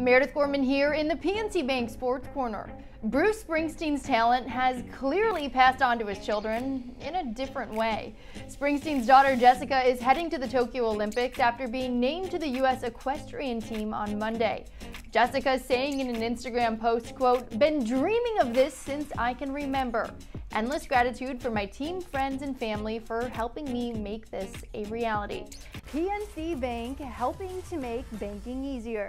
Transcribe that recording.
Meredith Gorman here in the PNC Bank Sports Corner. Bruce Springsteen's talent has clearly passed on to his children in a different way. Springsteen's daughter Jessica is heading to the Tokyo Olympics after being named to the U.S. equestrian team on Monday. Jessica saying in an Instagram post, quote, been dreaming of this since I can remember. Endless gratitude for my team, friends, and family for helping me make this a reality. PNC Bank helping to make banking easier.